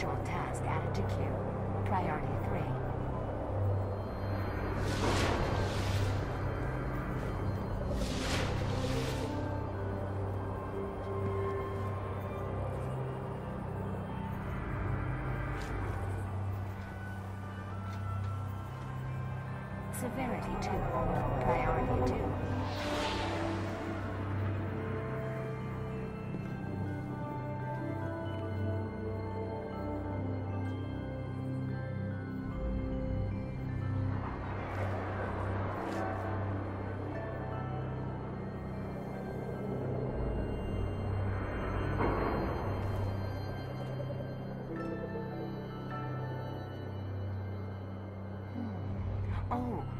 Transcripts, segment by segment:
Scheduled task added to queue. Priority 3. Severity 2. Priority 2. Oh,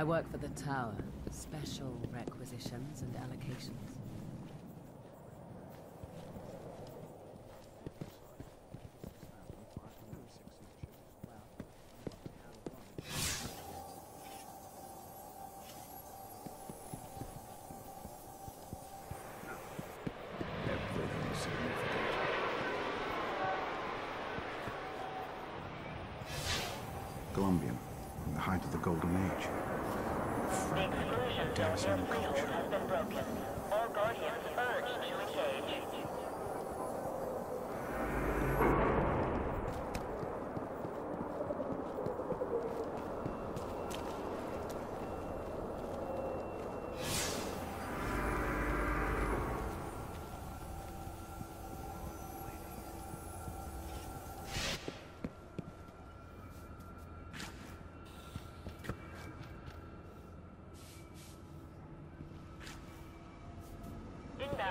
I work for the Tower. Special requisitions and allocations. Colombian, from the height of the Golden Age. Exclusion from dazzling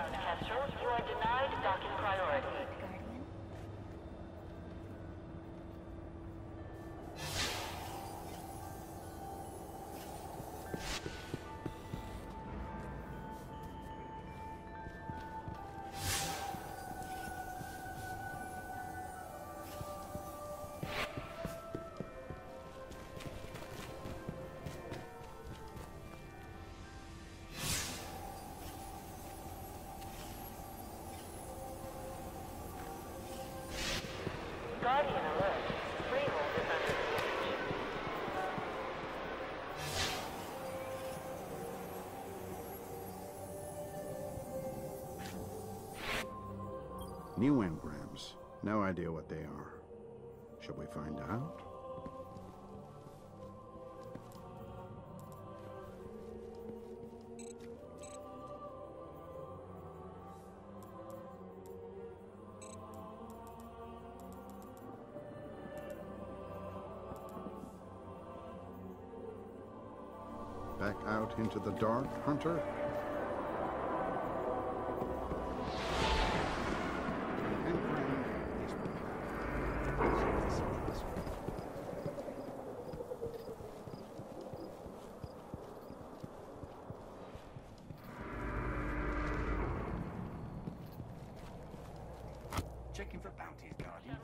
Kestrel. You are denied docking New engrams. No idea what they are. Shall we find out? Back out into the dark, Hunter? Checking for bounties, Guardian.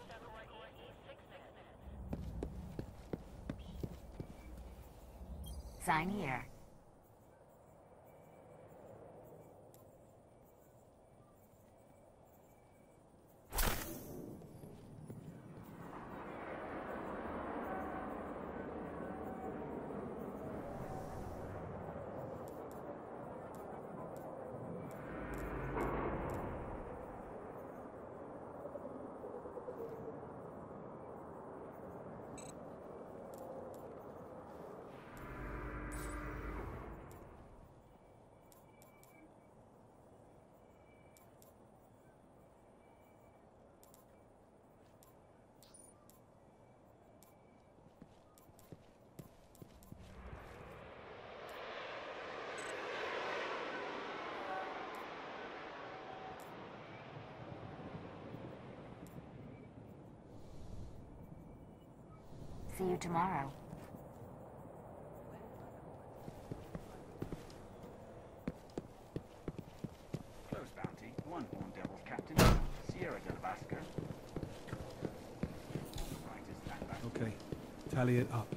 Sign here. See you tomorrow. Close bounty. One Horn Devil's captain. Sierra del Vasca. Writers stand back. Okay, tally it up.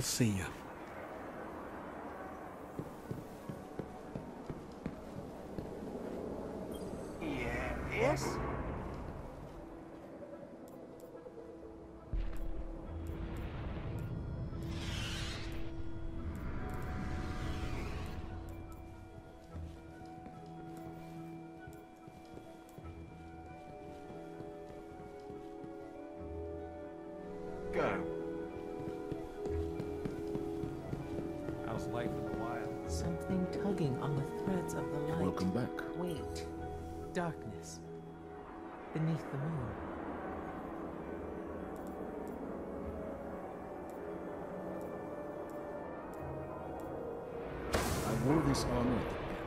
I'll see you. Tugging on the threads of the light. Welcome back. Wait. Darkness. Beneath the moon. I wore this armor at the pit.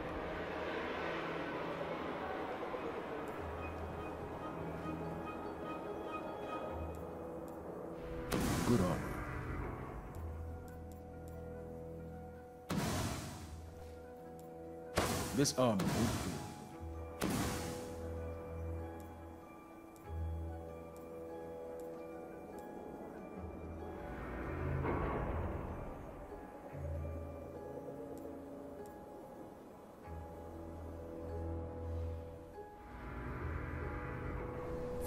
Good armor. This fool you.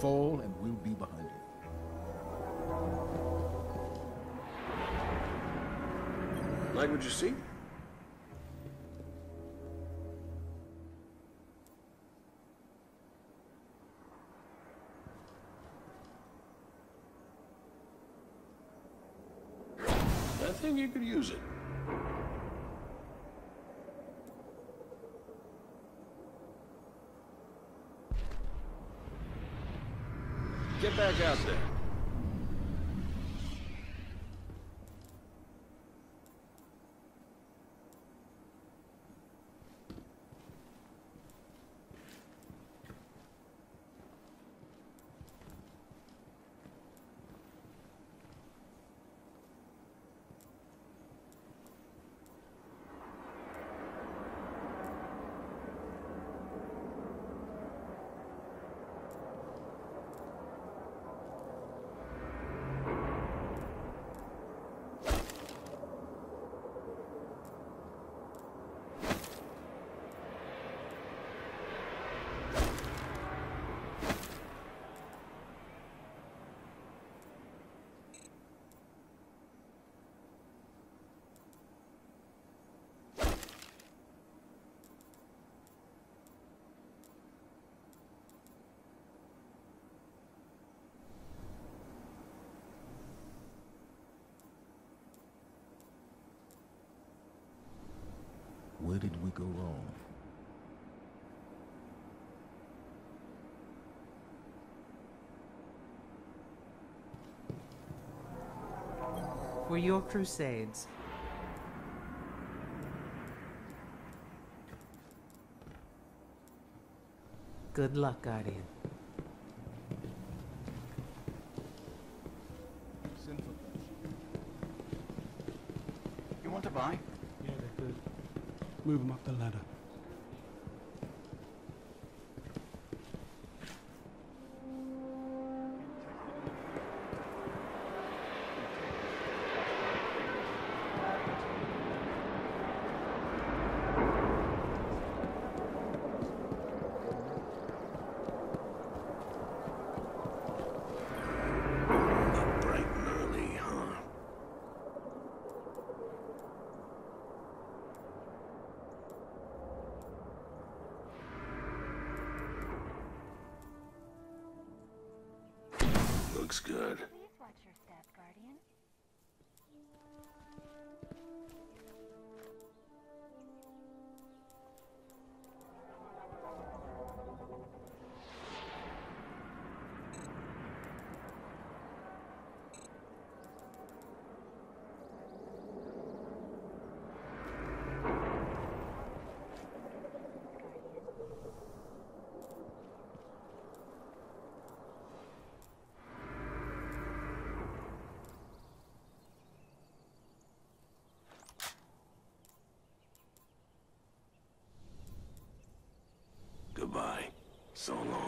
Fall and we'll be behind you. Like what you see? Think you could use it. Get back out there. Did we go wrong? For your crusades. Good luck, Guardian. Send for You want to buy? Yeah, they could. Move them up the ladder. Looks good. So long.